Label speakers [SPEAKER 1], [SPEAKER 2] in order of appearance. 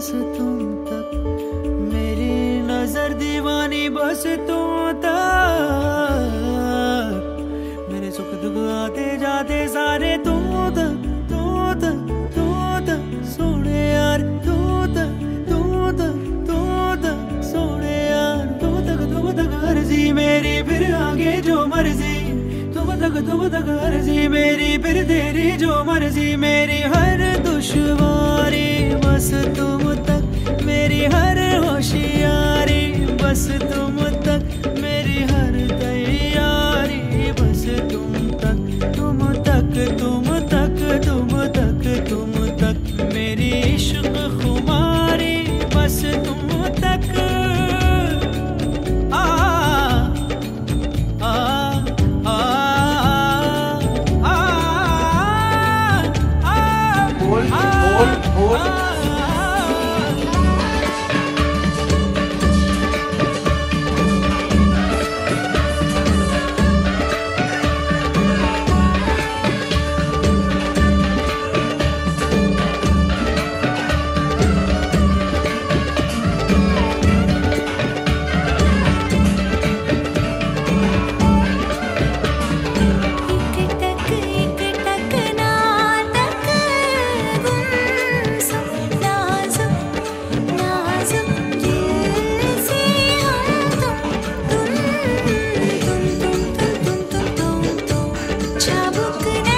[SPEAKER 1] बस तुम तक। मेरी नज़र दीवानी बस तुम तक। मेरे सुख दुख आते जाते सारे तुम तक तू सोने तक मेरी, फिर आगे जो मर्ज़ी। तुम तक तुम तक। अर्जी मेरी, फिर तेरी जो मर्ज़ी। मेरी हर दुश्वारी बस तुम walking